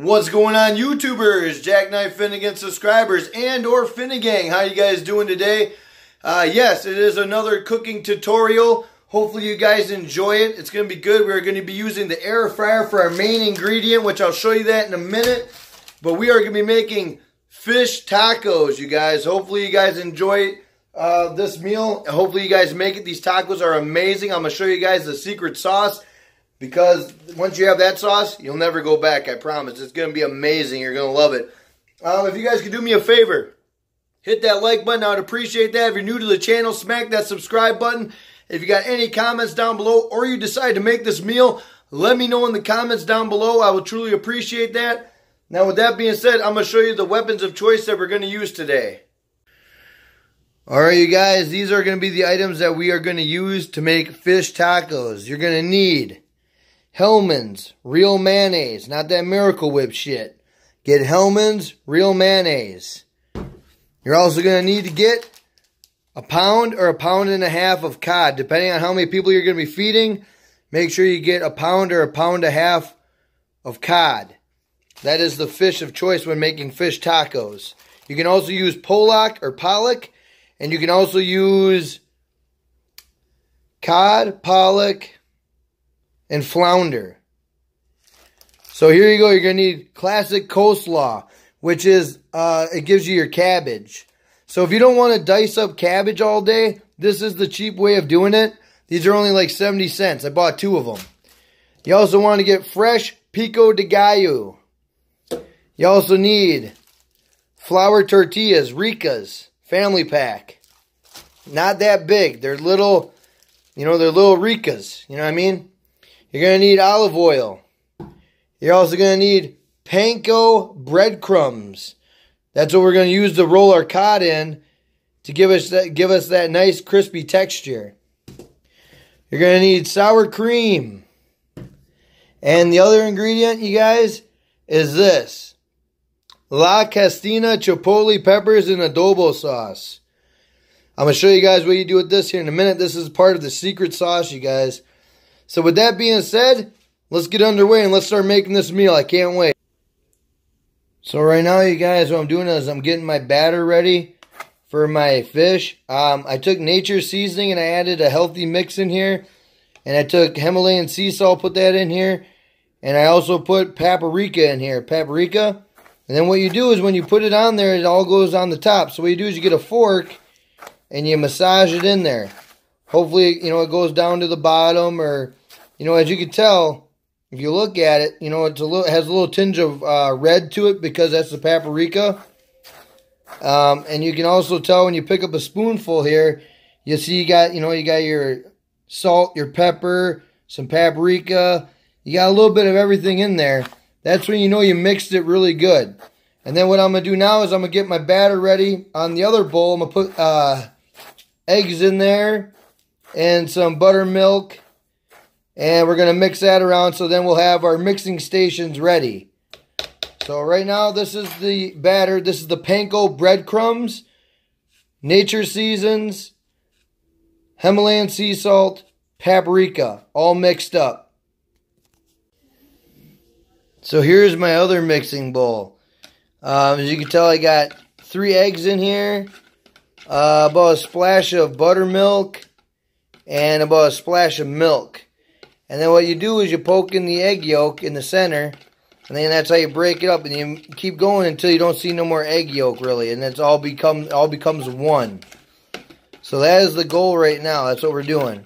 What's going on YouTubers, Jackknife Finnegan subscribers and or Finnegang? How you guys doing today? Uh, yes, it is another cooking tutorial. Hopefully you guys enjoy it. It's going to be good. We're going to be using the air fryer for our main ingredient, which I'll show you that in a minute. But we are going to be making fish tacos, you guys. Hopefully you guys enjoy uh, this meal. Hopefully you guys make it. These tacos are amazing. I'm going to show you guys the secret sauce. Because once you have that sauce, you'll never go back, I promise. It's going to be amazing. You're going to love it. Um, if you guys could do me a favor, hit that like button. I would appreciate that. If you're new to the channel, smack that subscribe button. If you got any comments down below or you decide to make this meal, let me know in the comments down below. I will truly appreciate that. Now, with that being said, I'm going to show you the weapons of choice that we're going to use today. All right, you guys, these are going to be the items that we are going to use to make fish tacos. You're going to need Hellmann's real mayonnaise, not that Miracle Whip shit. Get Hellmann's real mayonnaise. You're also going to need to get a pound or a pound and a half of cod, depending on how many people you're going to be feeding. Make sure you get a pound or a pound and a half of cod. That is the fish of choice when making fish tacos. You can also use pollock or pollock, and you can also use cod, pollock, and flounder. So here you go. You're going to need classic coleslaw, which is, uh, it gives you your cabbage. So if you don't want to dice up cabbage all day, this is the cheap way of doing it. These are only like 70 cents. I bought two of them. You also want to get fresh pico de gallo. You also need flour tortillas, ricas, family pack. Not that big. They're little, you know, they're little ricas. You know what I mean? You're going to need olive oil. You're also going to need panko breadcrumbs. That's what we're going to use to roll our cod in to give us that, give us that nice crispy texture. You're going to need sour cream. And the other ingredient, you guys, is this. La Costeña Chipotle peppers and adobo sauce. I'm going to show you guys what you do with this here in a minute. This is part of the secret sauce, you guys. So with that being said, let's get underway and let's start making this meal. I can't wait. So right now, you guys, what I'm doing is I'm getting my batter ready for my fish. Um, I took nature seasoning and I added a healthy mix in here. And I took Himalayan sea salt, put that in here. And I also put paprika in here, paprika. And then what you do is when you put it on there, it all goes on the top. So what you do is you get a fork and you massage it in there. Hopefully, you know, it goes down to the bottom or you know, as you can tell, if you look at it, you know, it's a little it has a little tinge of uh, red to it because that's the paprika. Um, and you can also tell when you pick up a spoonful here, you see you got, you know, you got your salt, your pepper, some paprika. You got a little bit of everything in there. That's when you know you mixed it really good. And then what I'm to do now is I'm to get my batter ready on the other bowl. I'm to put uh, eggs in there and some buttermilk and we're going to mix that around so then we'll have our mixing stations ready. So right now this is the batter. This is the panko breadcrumbs, nature seasons, Himalayan sea salt, paprika, all mixed up. So here's my other mixing bowl. Um, as you can tell, I got three eggs in here, uh, about a splash of buttermilk, and about a splash of milk. And then what you do is you poke in the egg yolk in the center. And then that's how you break it up. And you keep going until you don't see no more egg yolk, really. And it's all, become, all becomes one. So that is the goal right now. That's what we're doing.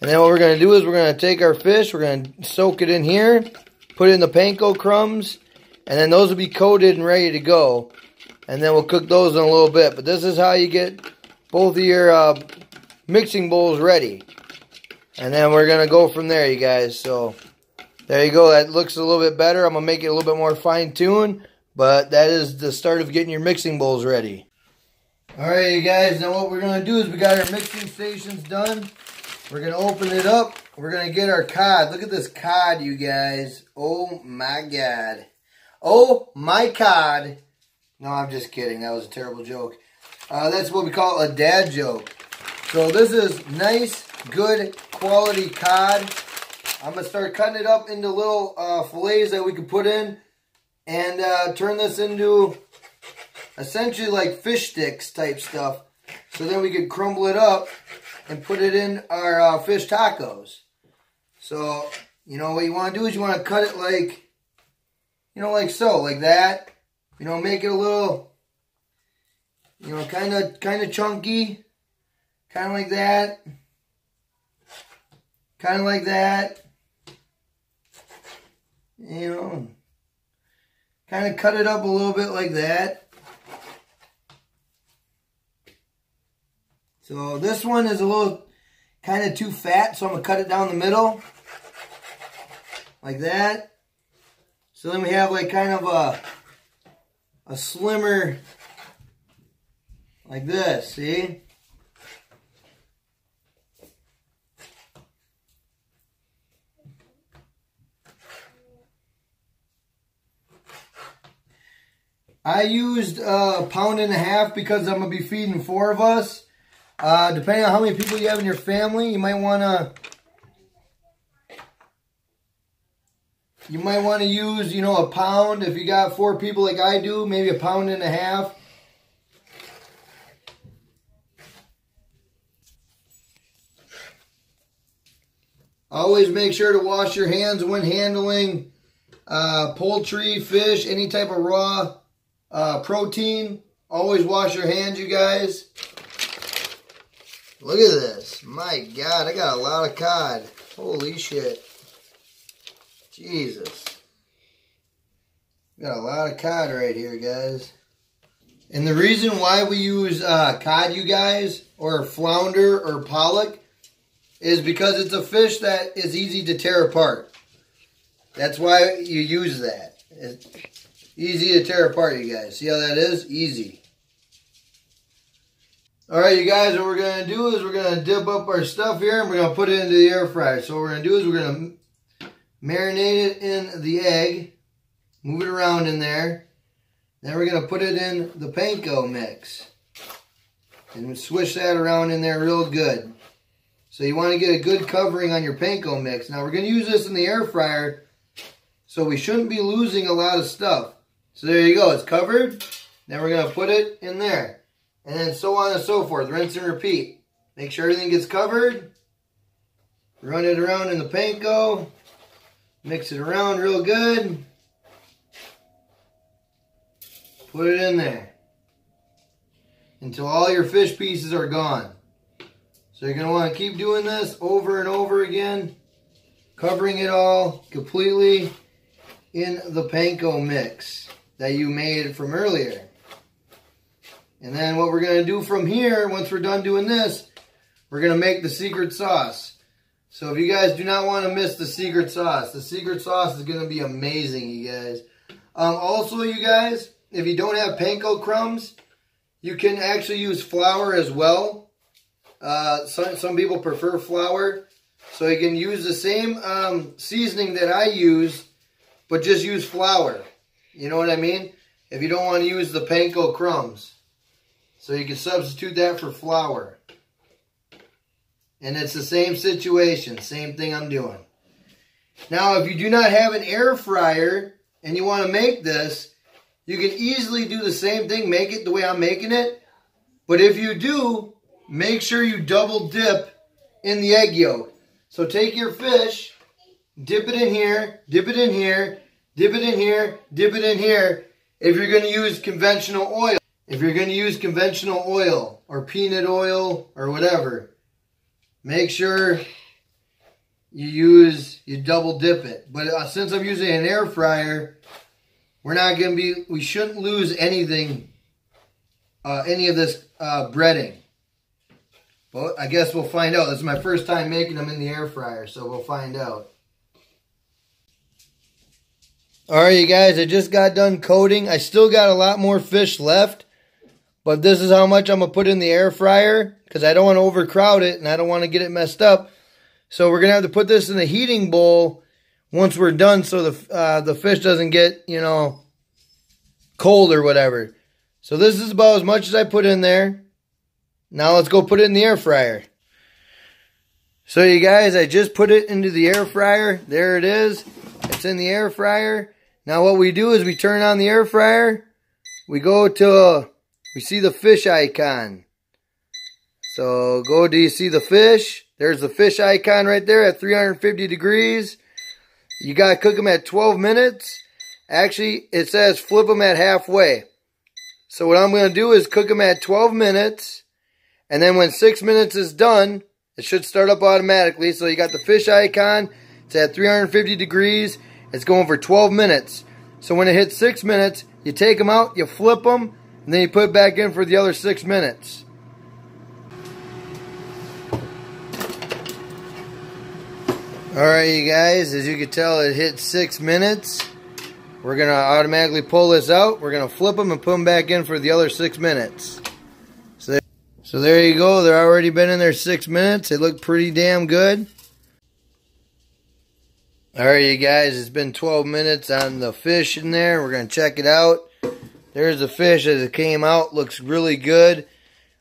And then what we're going to do is we're going to take our fish. We're going to soak it in here. Put it in the panko crumbs. And then those will be coated and ready to go. And then we'll cook those in a little bit. But this is how you get both of your uh, mixing bowls ready. And then we're going to go from there, you guys. So, there you go. That looks a little bit better. I'm going to make it a little bit more fine-tuned. But that is the start of getting your mixing bowls ready. Alright, you guys. Now what we're going to do is we got our mixing stations done. We're going to open it up. We're going to get our cod. Look at this cod, you guys. Oh, my God. Oh, my cod. No, I'm just kidding. That was a terrible joke. Uh, that's what we call a dad joke. So this is nice, good quality cod. I'm going to start cutting it up into little uh, fillets that we can put in. and uh, turn this into essentially like fish sticks type stuff. So then we could crumble it up and put it in our uh, fish tacos. So, you know, what you want to do is you want to cut it like, you know, like so, like that. You know, make it a little, you know, kind of, kind of chunky. Kind of like that. Kind of like that. You know, kind of cut it up a little bit like that. So this one is a little kind of too fat, so I'm going to cut it down the middle. Like that. So then we have like kind of a, a slimmer, like this, see? I used a pound and a half because I'm going to be feeding four of us. Uh, depending on how many people you have in your family, you might want to you might want to use, you know, a pound. If you got four people like I do, maybe a pound and a half. Always make sure to wash your hands when handling uh, poultry, fish, any type of raw uh, protein. Always wash your hands, you guys. Look at this. My God, I got a lot of cod. Holy shit. Jesus. Got a lot of cod right here, guys. And the reason why we use uh, cod, you guys, or flounder or pollock, is because it's a fish that is easy to tear apart. That's why you use that. It's easy to tear apart, you guys. See how that is? Easy. All right, you guys, what we're going to do is we're going to dip up our stuff here and we're going to put it into the air fryer. So what we're going to do is we're going to marinate it in the egg, move it around in there. Then we're going to put it in the panko mix and swish that around in there real good. So you want to get a good covering on your panko mix. Now we're going to use this in the air fryer, so we shouldn't be losing a lot of stuff. So there you go, it's covered. Then we're to put it in there. And then so on and so forth. Rinse and repeat. Make sure everything gets covered. Run it around in the panko. Mix it around real good. Put it in there. Until all your fish pieces are gone. So you're want to keep doing this over and over again. Covering it all completely in the panko mix that you made from earlier. And then what we're going to do from here, once we're done doing this, we're going to make the secret sauce. So if you guys do not want to miss the secret sauce, the secret sauce is going to be amazing, you guys. Um, also, you guys, if you don't have panko crumbs, you can actually use flour as well. Uh, some, some people prefer flour. So you can use the same um, seasoning that I use, but just use flour. You know what I mean? If you don't want to use the panko crumbs. So you can substitute that for flour. And it's the same situation, same thing I'm doing. Now, if you do not have an air fryer and you want to make this, you can easily do the same thing, make it the way I'm making it. But if you do, make sure you double dip in the egg yolk. So take your fish, dip it in here, dip it in here, dip it in here, dip it in here. If you're going to use conventional oil. If you're going to use conventional oil or peanut oil or whatever, make sure you use, you double dip it. But uh, since I'm using an air fryer, we're not going to be, we shouldn't lose anything, uh, any of this uh, breading. But I guess we'll find out. This is my first time making them in the air fryer, so we'll find out. All right, you guys, I just got done coating. I still got a lot more fish left. But this is how much I'm going to put in the air fryer because I don't want to overcrowd it and I don't want to get it messed up. So we're going to have to put this in the heating bowl once we're done so the, uh, the fish doesn't get, you know, cold or whatever. So this is about as much as I put in there. Now let's go put it in the air fryer. So you guys, I just put it into the air fryer. There it is. It's in the air fryer. Now what we do is we turn on the air fryer. We go to, we see the fish icon. So go, do you see the fish? There's the fish icon right there at 350 degrees. You got to cook them at 12 minutes. Actually, it says flip them at halfway. So what I'm going to do is cook them at 12 minutes. And then when 6 minutes is done, it should start up automatically. So you got the fish icon. It's at 350 degrees. It's going for 12 minutes. So when it hits 6 minutes, you take them out, you flip them, and then you put it back in for the other 6 minutes. Alright you guys, as you can tell it hit 6 minutes. We're going to automatically pull this out. We're going to flip them and put them back in for the other 6 minutes. So there, so there you go. They're already been in there 6 minutes. They look pretty damn good. Alright you guys, it's been 12 minutes on the fish in there. We're going to check it out. There's the fish as it came out. Looks really good.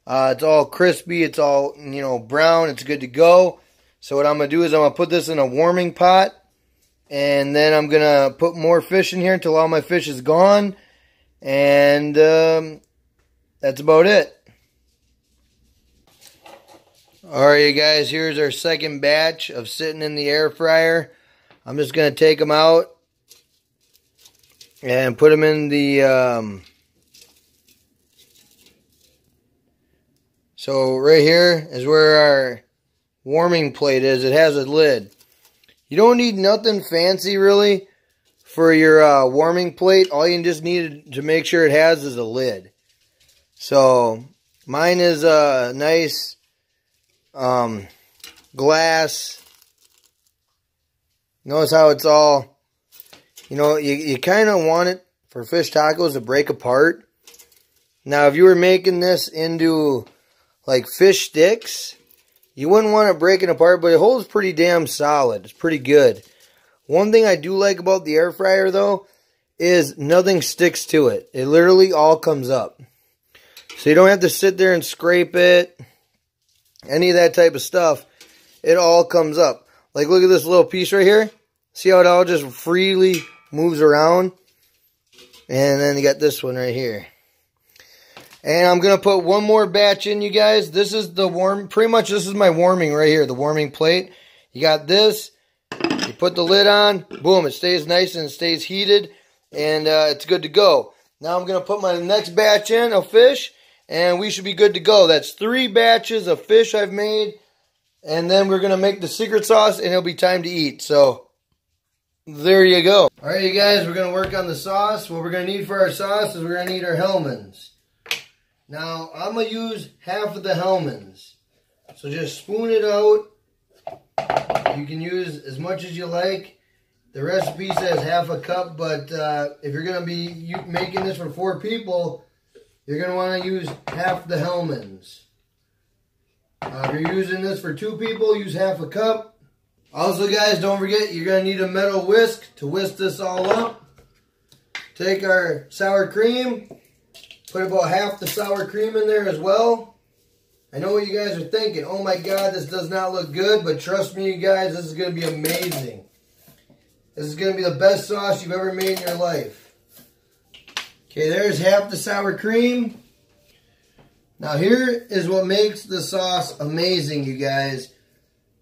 Uh, it's all crispy. It's all, you know, brown. It's good to go. So what I'm going to do is I'm going to put this in a warming pot. And then I'm going to put more fish in here until all my fish is gone. And um, that's about it. Alright you guys, here's our second batch of sitting in the air fryer. I'm just going to take them out and put them in the... Um, so right here is where our warming plate is. It has a lid. You don't need nothing fancy really for your uh, warming plate. All you just need to make sure it has is a lid. So mine is a nice um, glass. Notice how it's all, you know, you, you kind of want it for fish tacos to break apart. Now, if you were making this into like fish sticks, you wouldn't want to break it breaking apart, but it holds pretty damn solid. It's pretty good. One thing I do like about the air fryer, though, is nothing sticks to it. It literally all comes up. So you don't have to sit there and scrape it, any of that type of stuff. It all comes up. Like, look at this little piece right here. See how it all just freely moves around? And then you got this one right here. And I'm going to put one more batch in, you guys. This is the warm, pretty much this is my warming right here, the warming plate. You got this. You put the lid on. Boom, it stays nice and it stays heated. And uh, it's good to go. Now I'm going to put my next batch in of fish. And we should be good to go. That's three batches of fish I've made. And then we're going to make the secret sauce and it'll be time to eat. So, there you go. Alright, you guys, we're going to work on the sauce. What we're going to need for our sauce is we're going to need our Hellmann's. Now, I'm going to use half of the Hellmann's. So just spoon it out. You can use as much as you like. The recipe says half a cup, but uh, if you're going to be making this for four people, you're going to want to use half the Hellmann's. Uh, if you're using this for two people, use half a cup. Also, guys, don't forget, you're going to need a metal whisk to whisk this all up. Take our sour cream, Put about half the sour cream in there as well. I know what you guys are thinking. Oh my God, this does not look good. But trust me, you guys, this is going to be amazing. This is going to be the best sauce you've ever made in your life. Okay, there's half the sour cream. Now here is what makes the sauce amazing, you guys.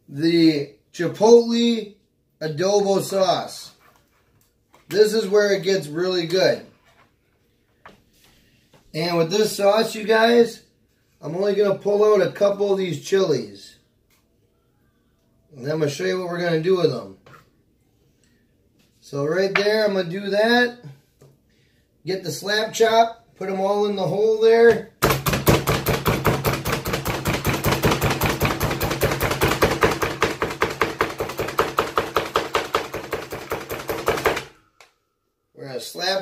The Chipotle adobo sauce. This is where it gets really good. And with this sauce, you guys, I'm only going to pull out a couple of these chilies. And I'm going to show you what we're going to do with them. So right there, I'm going to do that. Get the slap chop, put them all in the hole there.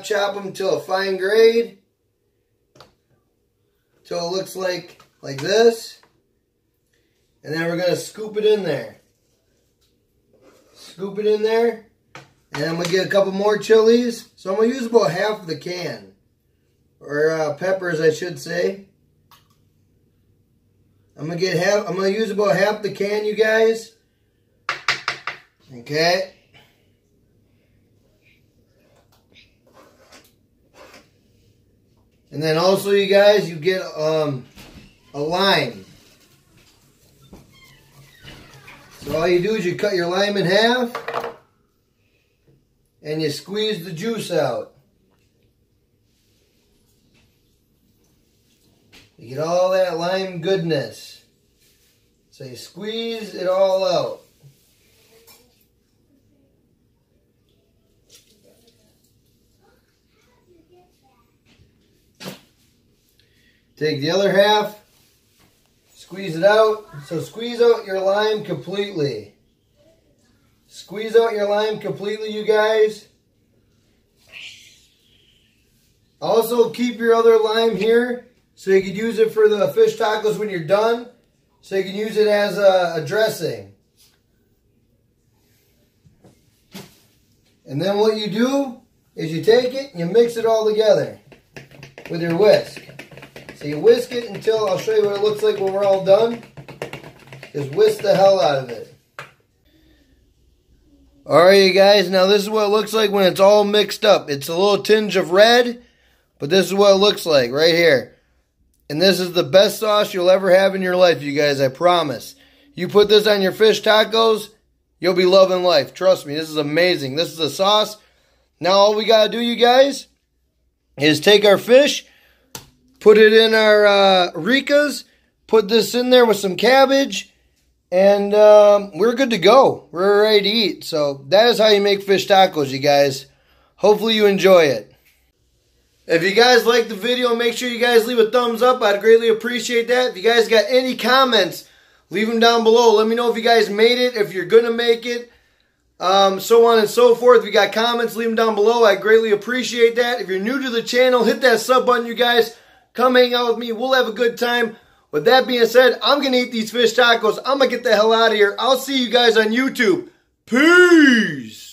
Chop them to a fine grade till it looks like like this. And then we're going to scoop it in there. Scoop it in there. And I'm going to get a couple more chilies. So I'm going to use about half of the can. Or uh, peppers, I should say. I'm to get half, I'm to use about half the can, you guys. Okay. And then also, you guys, you get um, a lime. So all you do is you cut your lime in half and you squeeze the juice out. You get all that lime goodness. So you squeeze it all out. Take the other half, squeeze it out. So squeeze out your lime completely. Squeeze out your lime completely, you guys. Also, keep your other lime here so you can use it for the fish tacos when you're done. So you can use it as a, a dressing. And then what you do is you take it and you mix it all together with your whisk. So you whisk it until, I'll show you what it looks like when we're all done. Just whisk the hell out of it. Alright you guys, now this is what it looks like when it's all mixed up. It's a little tinge of red, but this is what it looks like right here. And this is the best sauce you'll ever have in your life, you guys, I promise. You put this on your fish tacos, you'll be loving life. Trust me, this is amazing. This is a sauce. Now all we gotta do, you guys, is take our fish, put it in our uh, Ricas, put this in there with some cabbage, and um, we're good to go. We're ready to eat. So that is how you make fish tacos, you guys. Hopefully you enjoy it. If you guys like the video, make sure you guys leave a thumbs up. I'd greatly appreciate that. If you guys got any comments, leave them down below. Let me know if you guys made it, if you're going to make it, um, so on and so forth. If you got comments, leave them down below. I greatly appreciate that. If you're new to the channel, hit that sub button, you guys. Come hang out with me. We'll have a good time. With that being said, I'm going to eat these fish tacos. I'm going to get the hell out of here. I'll see you guys on YouTube. Peace.